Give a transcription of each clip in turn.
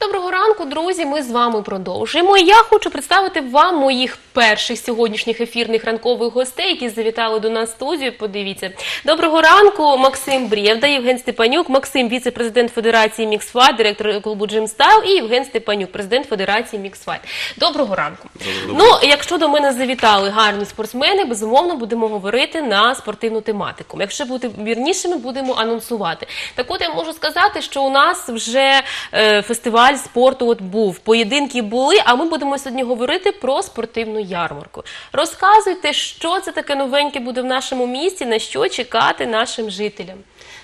Доброго ранку, друзі. Ми з вами продовжуємо. Я хочу представити вам моїх перших сьогоднішніх ефірних ранкових гостей, які завітали до нас в студію. Подивіться. Доброго ранку, Максим Брєвда, Євген Степанюк, Максим, віце-президент Федерації Міксфайт, директор клубу Джим Стайл, і Євген Степанюк, президент Федерації Міксфайт. Доброго ранку. Ну, якщо до мене завітали гарні спортсмени, безумовно будемо говорити на спортивну тематику. Якщо бути вірнішими, будемо анонсувати. Так от я можу сказати, що у нас вже е, фестиваль спорту от був. Поєдинки були, а ми будемо сьогодні говорити про спортивну ярмарку. Розказуйте, що це таке новеньке буде в нашому місті, на що чекати нашим жителям.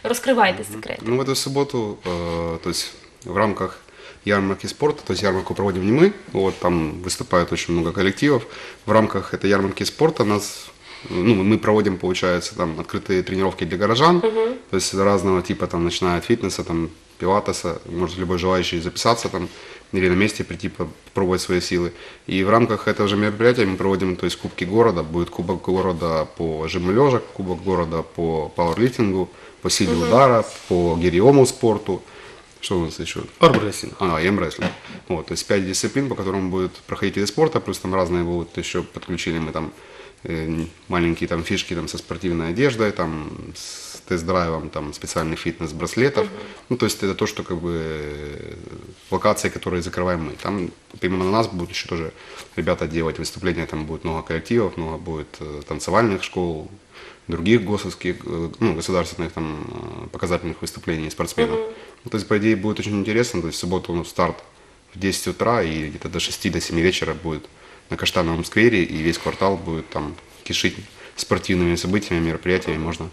Розкривайте секрет. Ну, в эту субботу, э, то есть в рамках ярмарки спорта, то есть ярмарку проводим не мы, вот, там выступает очень много коллективов. В рамках этой ярмарки спорта нас, ну, мы проводим, получается, там открытые тренировки для горожан, то есть разного типа, там, начиная от фитнеса, там, пилатеса, может любой желающий записаться там или на месте прийти попробовать свои силы. И в рамках этого же мероприятия мы проводим, то есть кубки города, будет кубок города по жиму лежа, кубок города по пауэрлифтингу, по силе удара, по гириому спорту. Что у нас еще? Армрестлинг. А, и рестлинг. Вот, то есть пять дисциплин, по которым будет проходить виды спорта, плюс там разные будут еще подключили мы там маленькие там фишки там со спортивной одеждой, там с тест-драйвом, там специальный фитнес браслетов. Ну, то есть это то, что как бы э, локации, которые закрываем мы. Там помимо нас будут еще тоже ребята делать выступления, там будет много коллективов, много будет э, танцевальных школ, других госовских, э, ну, государственных там э, показательных выступлений спортсменов. Ну, то есть, по идее, будет очень интересно. То есть, в субботу ну, старт в 10 утра и где-то до 6 до 7 вечера будет на Каштановом сквере, и весь квартал будет там кишить спортивными событиями, мероприятиями. Можно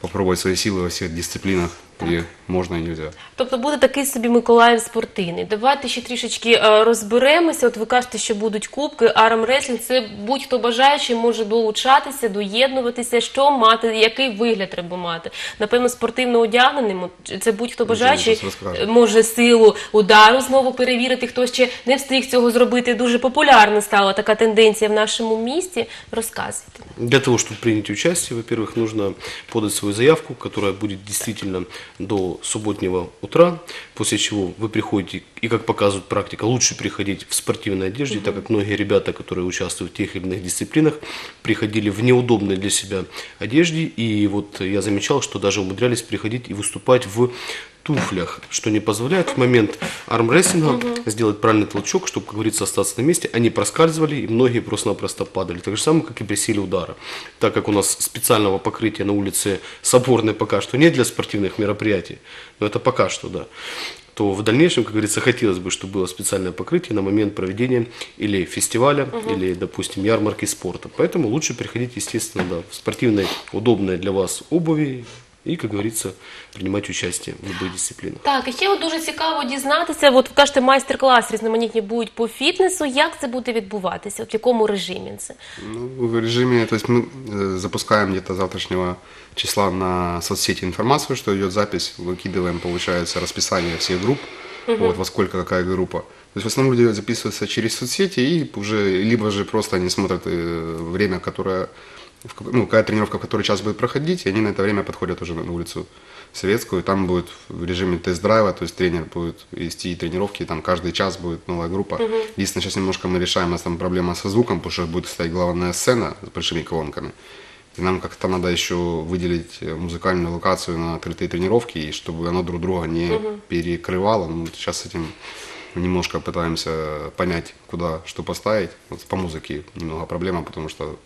попробовать свои силы во всех дисциплинах, где можно и нельзя. Тобто буде такий собі Миколаїв спортивний. Давайте ще трішечки е, розберемося. От ви кажете, що будуть кубки, армреслінг. Це будь-хто бажаючий може долучатися, доєднуватися. Що мати, який вигляд треба мати? Напевно, спортивно одягненим. Це будь-хто бажаючий може силу удару знову перевірити. Хто ще не встиг цього зробити. Дуже популярна стала така тенденція в нашому місті. Розказуйте. Для того, чтобы принять участие, во-первых, нужно подать свою заявку, которая будет действительно до субботнего утра, после чего вы приходите, и как показывает практика, лучше приходить в спортивной одежде, так как многие ребята, которые участвуют в тех или иных дисциплинах, приходили в неудобной для себя одежде, и вот я замечал, что даже умудрялись приходить и выступать в туфлях, что не позволяет в момент армрестлинга сделать правильный толчок, чтобы, как говорится, остаться на месте. Они проскальзывали, и многие просто-напросто падали. Так же самое, как и при силе удара. Так как у нас специального покрытия на улице Соборной пока что нет для спортивных мероприятий, но это пока что, да, то в дальнейшем, как говорится, хотелось бы, чтобы было специальное покрытие на момент проведения или фестиваля, или, допустим, ярмарки спорта. Поэтому лучше приходить, естественно, да, в спортивной, удобной для вас обуви и, как говорится, принимать участие в любой дисциплине. Так, і ще от дуже цікаво дізнатися. От ви кажете, майстер-клас різноманітні будуть по фітнесу. Як це буде відбуватися? От в якому режимі це? Ну, в режиме, то есть мы э, запускаем где-то завтрашнего числа на соцсети информацию, что идет запись, выкидываем, получается, расписание всех групп, вот во сколько какая группа. То есть в основном люди записываются через соцсети и уже, либо же просто они смотрят э, время, которое, в как- ну, какая тренировка в который час будет проходить, и они на это время подходят уже на улицу Советскую, там будет в режиме тест-драйва, то есть тренер будет вести тренировки, там каждый час будет новая группа. Единственное, сейчас немножко мы решаем, у нас там проблема со звуком, потому что будет стоять главная сцена с большими колонками. И нам как-то надо еще выделить э, музыкальную локацию на открытые тренировки, и чтобы оно друг друга не перекрывало. Ну, вот сейчас с этим немножко пытаемся понять, куда что поставить. Вот по музыке немного проблема, потому что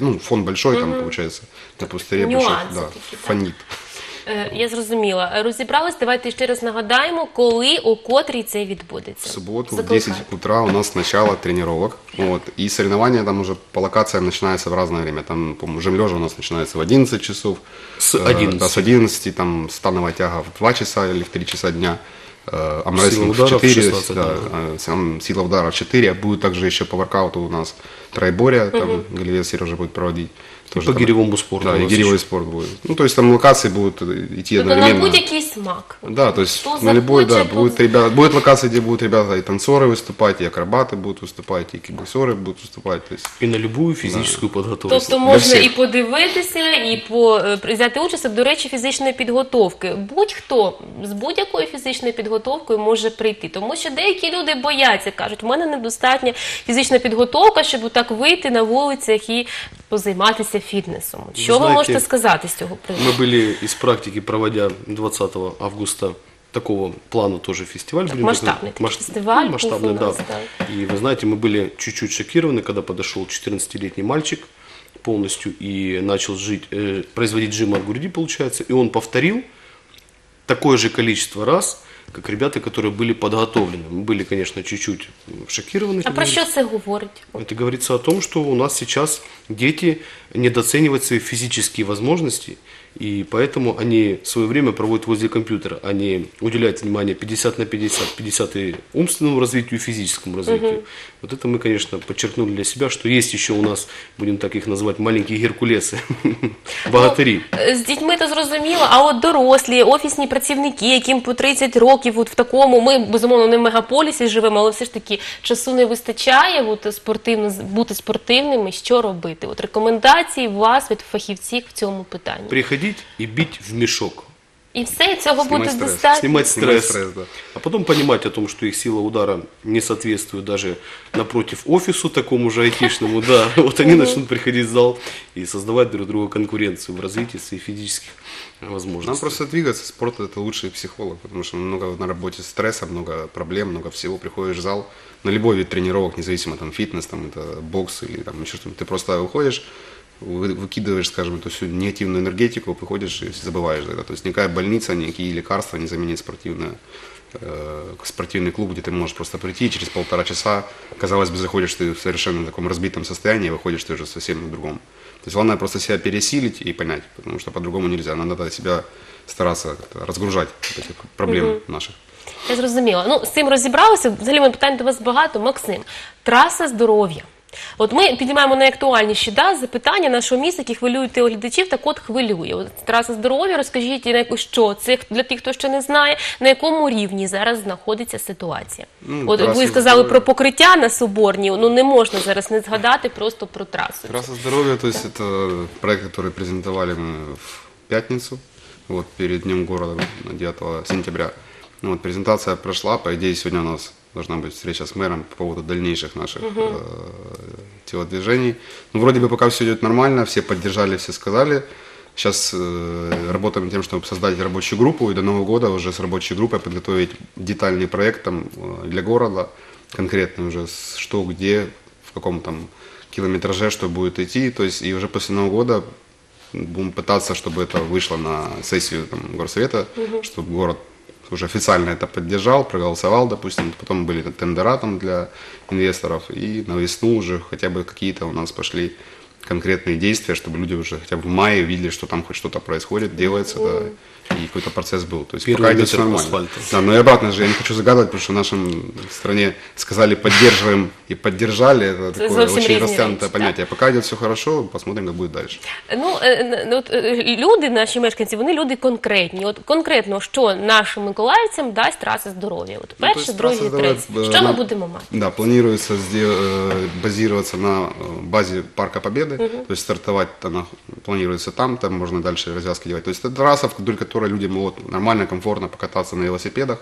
ну, фон большой, там получается, на пустыре большой, Нюансы да, такие, да? фонит. Е, я зрозуміла. Е, Розібрались. Давайте ще раз нагадаємо, коли, у котрій це В відбудеться. субботу в Закликаю. 10 утра у нас начало тренировок. Вот, и соревнования там уже по локациям начинаются в разное время. Там, по-моему, жим лежа у нас начинается в 11 часов. С Э, 11. Да, с 11, там становая тяга в 2 часа или в 3 часа дня. Э, Амрестлинг Сила в удара в 4, 16, да, да. э, сам сила удара в 4. Будет также еще по воркауту у нас троеборье, там Галилея Сережа будет проводить. Тоже по там- гиревому спорту Да, у и нас гиревой еще. спорт будет. Ну, то есть там локации будут э, идти Тобто на одновременно. будь-який смак. Да, то есть Кто на любой, да, захочет, будет, тот- ребята, будет локация, где будут ребята и танцоры выступать, и акробаты будут выступать, и кикбоксеры будут выступать. То есть И на любую физическую подготовку. Тобто можна всіх. і подивитися, і по е, взяти участь. До речі, фізичної підготовки. Будь-хто з будь-якою фізичною підготовкою може прийти, тому що деякі люди бояться, кажуть, в мене недостатня фізична підготовка, щоб так вийти на вулицях і позайматися фітнесом. Що ви знаєте, можете сказати з цього приводу? Мы были из практики, проводя 20 августа такого плана тоже фестиваль. будем масштабный так такой называть. фестиваль Масштабный, у да. нас, И вы знаете, мы были чуть-чуть шокированы, когда подошел 14-летний мальчик полностью и начал жить, э, производить жим от груди, получается, и он повторил такое же количество раз, как ребята, которые были подготовлены. Мы были, конечно, чуть-чуть шокированы. А про що це говорить? Это говорится о том, что у нас сейчас дети недооценивают свои физические возможности, и поэтому они свое время проводят возле компьютера. Они уделяют внимание 50 на 50, 50 и умственному развитию, и физическому развитию. Вот это мы, конечно, подчеркнули для себя, что есть еще у нас, будем так их называть, маленькие геркулесы, богатыри. Е, З дітьми то зрозуміло, а от дорослі, офісні працівники, яким по 30 років, от в такому, ми безумовно не в мегаполісі живемо, але все ж таки часу не вистачає от, спортивно, з- бути спортивними, що робити? От рекомендації вас від фахівців в цьому питанні. Приходить и бить в мешок. І все, і цього Знімати буде стрес. достатньо. снимать Снимать стресс, стресс, да. а потом понимать о том, что их сила удара не соответствует даже напротив офису такому же айтишному, да, вот они начнут приходить в зал и создавать друг другу конкуренцию в развитии своих физических Нам возможностей. просто двигаться, спорт это лучший психолог, потому что много на работе стресса, много проблем, много всего, приходишь в зал, на любой вид тренировок, независимо там фитнес, там это бокс или там еще что-то, ты просто выходишь, вы- выкидываешь, скажем, эту всю негативную энергетику, приходишь и забываешь за это. То есть никакая больница, никакие лекарства не заменит спортивное э, спортивный клуб, где ты можешь просто прийти и через полтора часа, казалось бы, заходишь ты в совершенно таком разбитом состоянии, а выходишь ты уже совсем на другом. То есть главное просто себя пересилить и понять, потому что по-другому нельзя. Надо себя стараться как-то разгружать от этих проблем наших. Я зрозуміла. Ну, з цим розібралися. Взагалі, у мене питань до вас багато. Максим, траса здоров'я. От ми піднімаємо найактуальніші да, запитання нашого міста, які хвилюють телеглядачів, так от хвилює. От траса здоров'я, розкажіть, на яку що це для тих, хто ще не знає, на якому рівні зараз знаходиться ситуація. Ну, от траса ви сказали здоров'я. про покриття на Соборній, ну не можна зараз не згадати просто про трасу. Трасса здоровья, то есть это проект, который презентовали мы в пятницу, вот перед Днем города, на 9 сентября. Ну, вот, презентация прошла, по идее, сегодня у нас должна быть встреча с мэром по поводу дальнейших наших э, телодвижений. Ну, вроде бы пока все идет нормально, все поддержали, все сказали. Сейчас э, работаем над тем, чтобы создать рабочую группу и до Нового года уже с рабочей группой подготовить детальный проект там, э, для города, конкретный уже, что, где, в каком там километраже, что будет идти. То есть и уже после Нового года будем пытаться, чтобы это вышло на сессию там, горсовета, чтобы город уже официально это поддержал, проголосовал, допустим, потом были тендера там для инвесторов, и на весну уже хотя бы какие-то у нас пошли конкретные действия, чтобы люди уже хотя бы в мае видели, что там хоть что-то происходит, делается, да, и какой-то процесс был. То есть Первый пока идет метр все нормально. асфальта. Да, но и обратно же я не хочу загадывать, потому что в нашем стране сказали поддерживаем и поддержали, это такое совсем очень разные растянутое вещи, понятие. Пока идет все хорошо, посмотрим, как будет дальше. Ну, е, е, ну, от, е, люди, наші мешканці, вони люди конкретні. От конкретно, що нашим миколаївцям дасть траса здоров'я? От Ну, то перший, есть другий, трасса третій. здоровья, Що э, ми на- будемо мати? Да, планируется сде- э, базироваться на э, базе Парка Победы, то есть стартовать она планируется там, там можно дальше развязки делать. То есть это трасса, вдоль которой люди могут нормально, комфортно покататься на велосипедах,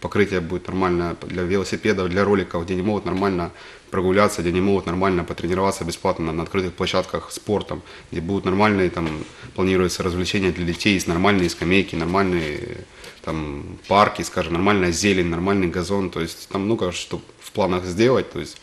покрытие будет нормальное для велосипедов, для роликов, где они могут нормально прогуляться, где они могут нормально потренироваться бесплатно на открытых площадках спортом, где будут нормальные, там, планируется развлечения для детей, есть нормальные скамейки, нормальные там парки, скажем, нормальная зелень, нормальный газон, то есть там много что в планах сделать, то есть вот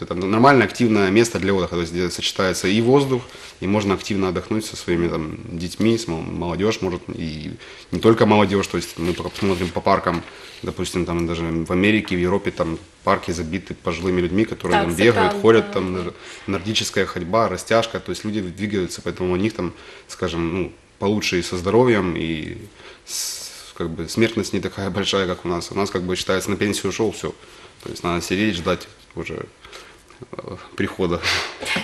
это нормальное активное место для отдыха, то есть где сочетается и воздух, и можно активно отдохнуть со своими там детьми, с мол- молодежь может, и не только молодежь, то есть мы пока посмотрим по паркам, допустим, там даже в Америке, в Европе там парки забиты пожилыми людьми, которые Так, там бегают, правда. ходят, там даже нордическая ходьба, растяжка, то есть люди двигаются, поэтому у них там, скажем, ну, получше и со здоровьем, и с- как бы смертность не такая большая, как у нас. У нас как бы считается на пенсию ушел, все. То есть надо сидеть, ждать уже прихода.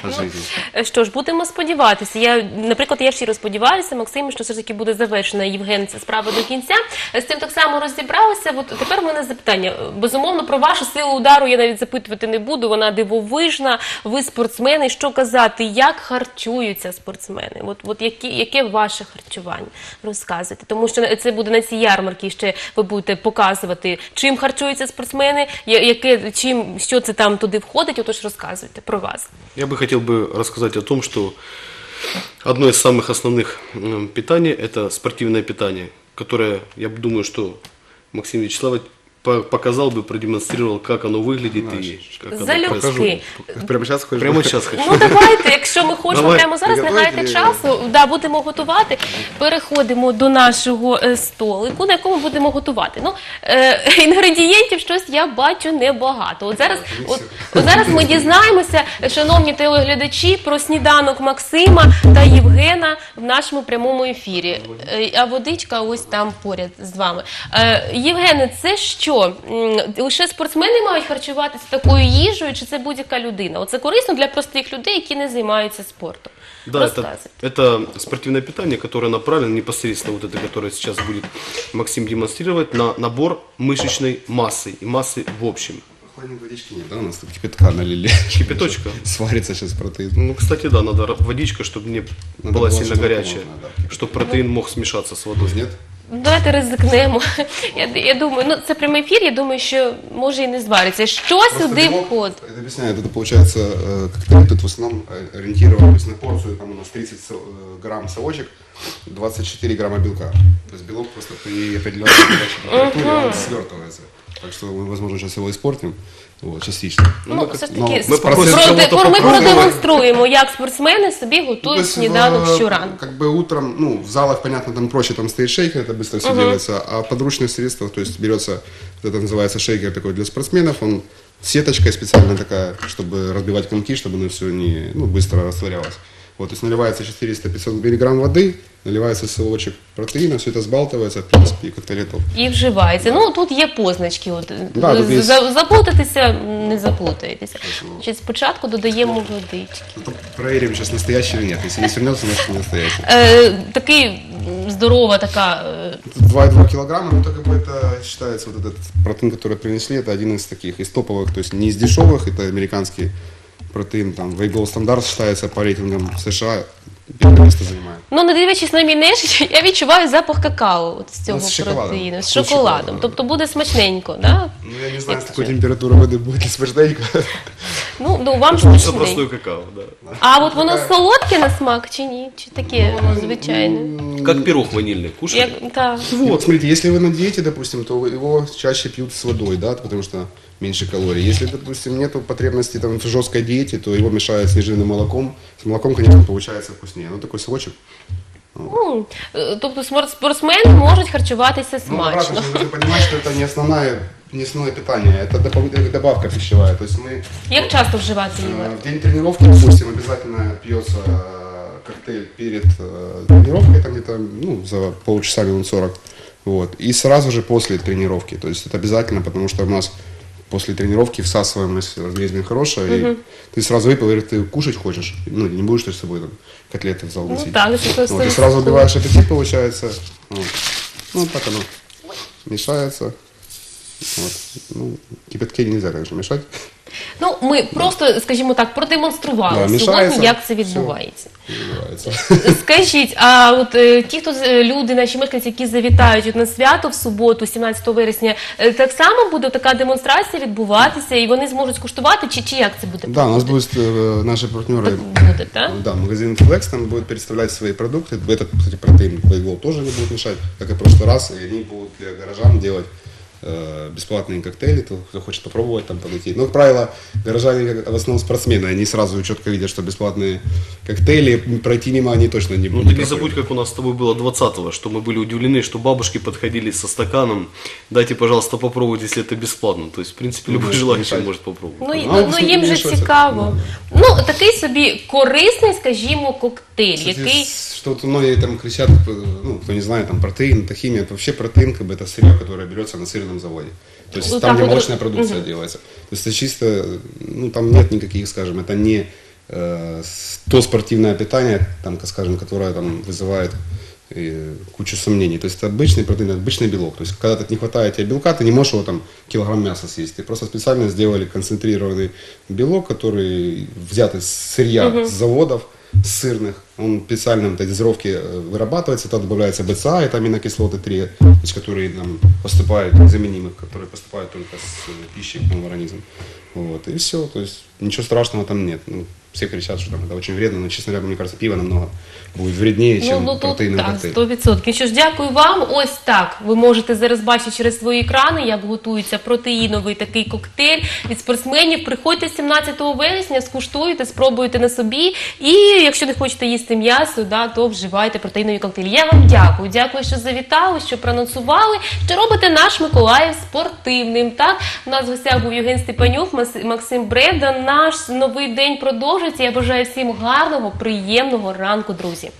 от жизни. Що ж, будемо сподіватися. Я, наприклад, я щиро сподіваюся, Максим, що все ж таки буде завершена Євген ця справа до кінця. З цим так само розібралися. От тепер в мене запитання. Безумовно, про вашу силу удару я навіть запитувати не буду. Вона дивовижна. Ви спортсмени. Що казати, як харчуються спортсмени? От, от які, яке ваше харчування? Розказуйте. Тому що це буде на цій ярмарці. Ще ви будете показувати, чим харчуються спортсмени, яке чим що це там туди входить. Отож, розказуйте про вас. Я бы хотел бы рассказать о том, что одно из самых основных питаний – это спортивное питание, которое, я думаю, что Максим Вячеславович показал бы, продемонстрировал, как оно выглядит и как оно Залюбки. происходит. Окей. Прямо сейчас хочешь? Прямо сейчас хочу. Ну давайте, якщо ми хочемо Давай. прямо зараз, не гайте часу, да, будемо готувати. Переходимо до нашого е, столику, на якому будемо готувати. Ну, е, інгредієнтів щось я бачу небагато. От зараз, от, от зараз ми дізнаємося, шановні телеглядачі, про сніданок Максима та Євгена в нашому прямому ефірі. Е, А водичка ось там поряд з вами. Е, Євгене, це що? М, Лише спортсмени мають харчуватися такою їжею, чи це будь-яка людина? Оце корисно для простих людей, які не займаються спортом. Да, это, это спортивное питание, которое направлено непосредственно, вот это, которое сейчас будет Максим демонстрировать, на набор мышечной массы и массы в общем. Холодной водички нет, да? У нас тут кипятка налили. Кипяточка. Сварится сейчас протеин. Ну, кстати, да, надо водичка, чтобы не Надо была было, сильно чтобы горячая, да. чтобы протеин мог смешаться с водой. Нет? Давайте ризикнемо. Я, я думаю, ну це прямий ефір, я думаю, що може і не звариться. Що сюди белок, входить? Это объясняет, это получается э, коктейль тут в основном э, ориентирован, то есть на порцию там у нас 30 со- э, грамм совочек, 24 грамма белка. То есть белок просто при определенной горячей температуре он свертывается. Так что мы, возможно, сейчас его испортим, вот, частично. Ну, все ж но таки, ми спро- попросимо проде- кого-то ми попробувати. продемонструємо, як спортсмени собі То готують есть сніданок в, щоранку. Как бы утром, ну, в залах, понятно, там проще, там стоит шейкер, это быстро все делается, а в подручных средствах, то есть берется, вот это называется шейкер такой для спортсменов, он сеточкой специально такая, чтобы разбивать комки, чтобы оно все не, ну, быстро растворялось. Вот, то есть наливается 400-500 миллиграмм воды, наливается совочек протеина, все это сбалтывается, в принципе, и коктейль готов. І вживається. Ну тут є позначки. От Да, тут є- За- заплутатися не заплутаєтеся. Значить, спочатку додаємо водички. Ну, Проверим сейчас, настоящий или нет. Если не свернется, значит не настоящий. Е, такий м, здорова така. е, Тут 2,2 килограмма, но это как бы это считается вот этот протеин, который принесли, это один из таких, из топовых, то есть не из дешевых, это американский протеин, там, Weight стандарт считается по рейтингам США, первое место занимает. Ну, не дивлячись на мій ниж, я відчуваю запах какао от з цього Ну, з шоколадом. протеїну, з З шоколадом, шоколадом. да. Тобто буде смачненько, да? Ну, я не знаю, Як с такой це? температурой воды будет ли смачненько. Ну, ну вам Это смачненько. простое какао, да. А от воно солодке на смак чи ні? Чи таке ну, звичайне? Как пирог ванильный. Кушали? Як, та. Вот, смотрите, если вы на диете, допустим, то вы- его чаще пьют с водой, да, потому что меньше калорий. Если, допустим, нет потребности там, в жесткой диете, то его мешают с нежирным молоком. С молоком, конечно, получается вкуснее. Ну, такой совочек. Ну, е, тобто спорт- спортсмени можуть харчуватися Ну, смачно. же нужно понимать, что это не основное, не основное питание, это добавка пищевая. То есть мы Як часто вживати э, в день тренировки, допустим, обязательно пьется э, коктейль перед э, тренировкой, там где-то ну, за полчаса, минут 40. Вот. И сразу же после тренировки. То есть это обязательно, потому что у нас после тренировки всасываемость организма хорошая, и ты сразу выпил, и ты кушать хочешь, ну, не будешь ты с собой там котлеты в зал Ну носить. так, це Вот, и сразу убиваешь аппетит, получается. Вот. Ну, так оно мешается. Вот. Ну, кипятке нельзя, конечно, мешать. Ну, ми просто, скажімо так, продемонстрували Да, мішається. сьогодні, як це Все. відбувається. Не убивается. Скажіть, а от е, ті, хто з- е, люди, наші мешканці, які завітають от на свято в суботу, 17 вересня, е, так само буде така демонстрація відбуватися, і вони зможуть скуштувати, чи, чи як це буде? Да, у нас проходити? будут э, наши партнеры. Так буде, так? Да, магазин Flex там будет представлять свои продукты. Этот, кстати, протеин Playgo тоже не будет мешать, как и в прошлый раз. И они будут для горожан делать э, бесплатные коктейли, то, кто хочет попробовать, там подойти. Но, как правило, горожане как- в основном спортсмены, они сразу четко видят, что бесплатные коктейли, пройти мимо они точно не Ну будут. ты не забудь, как у нас с тобой было 20-го, что мы были удивлены, что бабушки подходили со стаканом. Дайте, пожалуйста, попробовать, если это бесплатно. То есть, в принципе, любой Думаешь, желающий мешать? может попробовать. Ну, і- А, ну, ну, ну, їм же що це? цікаво. Ну, такий собі корисний, скажімо, коктейль, Кстати, який с- Что вот многие там кричат, э, ну, кто не знает, там протеин, это химия. Вообще протеин, как бы, это сырье, которое берется на сырном заводе. То есть Ну, там, там где молочная продукция делается. То есть это чисто, ну, там нет никаких, скажем, это не э, то спортивное питание, там, ка- скажем, которое там вызывает кучу сомнений. То есть это обычный протеин, обычный белок. То есть когда так не хватает тебе белка, ты не можешь его там килограмм мяса съесть. Ты просто специально сделали концентрированный белок, который взят из сырья с заводов сырных. Он в специальном дозировке э, вырабатывается, туда добавляется БЦА, это аминокислоты 3, то есть которые нам поступают, заменимых, которые поступают только с э, пищей к в организм. Вот, и все, то есть ничего страшного там нет. Ну, все кричат, что там это очень вредно, но, честно говоря, мне кажется, пиво намного будет вреднее, Ну, чем ну так, коктейль. 100%. Що ж, дякую вам. Ось так. Ви можете зараз бачити через свої екрани, як готується протеїновий такий коктейль від спортсменів. Приходьте 17 вересня, скуштуйте, спробуйте на собі. І якщо не хочете їсти м'ясо, да, то вживайте протеїнові коктейлі. Я вам дякую. Дякую, що завітали, що проанонсували, що робите наш Миколаїв спортивним. Так, у нас в гостях був Євген Степанюк, Максим Бревда. Наш новий день продовжується. Я бажаю всім гарного, приємного ранку, друзі.